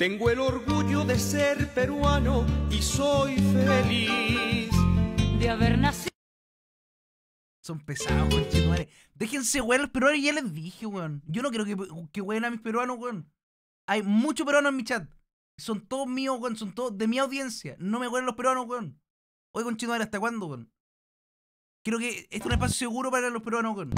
Tengo el orgullo de ser peruano y soy feliz de haber nacido. Son pesados, conchetumare. Déjense weón los peruanos, ya les dije, weón. Yo no quiero que, que weón a mis peruanos, weón. Hay muchos peruanos en mi chat. Son todos míos, weón. Son todos de mi audiencia. No me weón los peruanos, weón. Oye, conchetumare, ¿hasta cuándo, weón? Creo que este es un espacio seguro para los peruanos, weón.